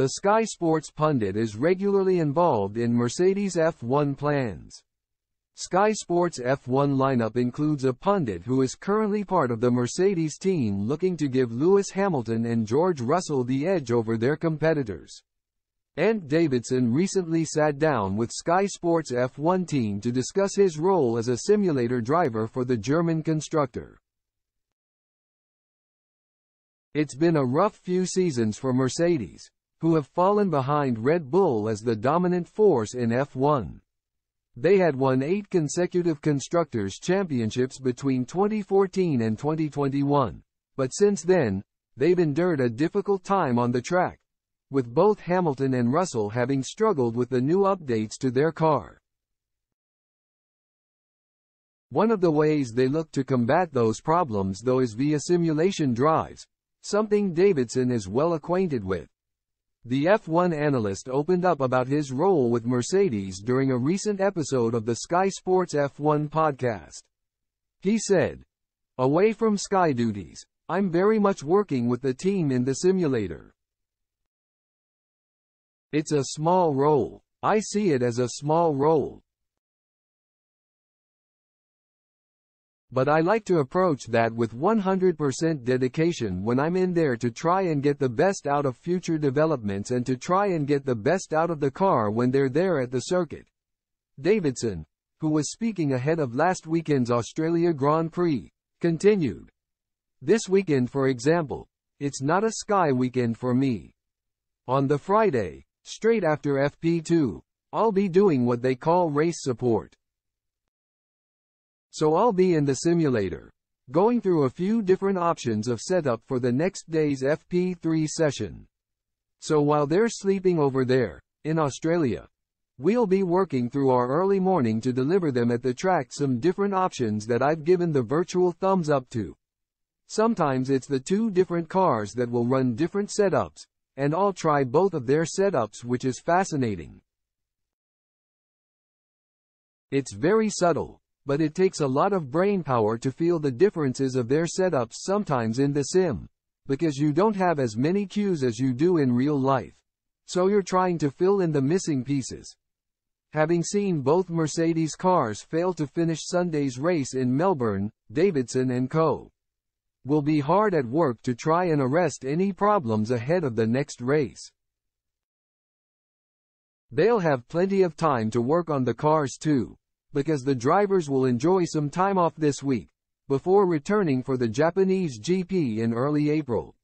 The Sky Sports pundit is regularly involved in Mercedes F1 plans. Sky Sports F1 lineup includes a pundit who is currently part of the Mercedes team looking to give Lewis Hamilton and George Russell the edge over their competitors. Ant Davidson recently sat down with Sky Sports F1 team to discuss his role as a simulator driver for the German constructor. It's been a rough few seasons for Mercedes, who have fallen behind Red Bull as the dominant force in F1. They had won eight consecutive Constructors' Championships between 2014 and 2021, but since then, they've endured a difficult time on the track, with both Hamilton and Russell having struggled with the new updates to their car. One of the ways they look to combat those problems though is via simulation drives, something Davidson is well acquainted with. The F1 analyst opened up about his role with Mercedes during a recent episode of the Sky Sports F1 podcast. He said, Away from Sky duties, I'm very much working with the team in the simulator. It's a small role. I see it as a small role. But I like to approach that with 100% dedication when I'm in there to try and get the best out of future developments and to try and get the best out of the car when they're there at the circuit. Davidson, who was speaking ahead of last weekend's Australia Grand Prix, continued. This weekend for example, it's not a Sky weekend for me. On the Friday, straight after FP2, I'll be doing what they call race support. So I'll be in the simulator, going through a few different options of setup for the next day's FP3 session. So while they're sleeping over there, in Australia, we'll be working through our early morning to deliver them at the track some different options that I've given the virtual thumbs up to. Sometimes it's the two different cars that will run different setups, and I'll try both of their setups which is fascinating. It's very subtle, but it takes a lot of brain power to feel the differences of their setups sometimes in the sim. Because you don't have as many cues as you do in real life. So you're trying to fill in the missing pieces. Having seen both Mercedes cars fail to finish Sunday's race in Melbourne, Davidson and co. will be hard at work to try and arrest any problems ahead of the next race. They'll have plenty of time to work on the cars too because the drivers will enjoy some time off this week, before returning for the Japanese GP in early April.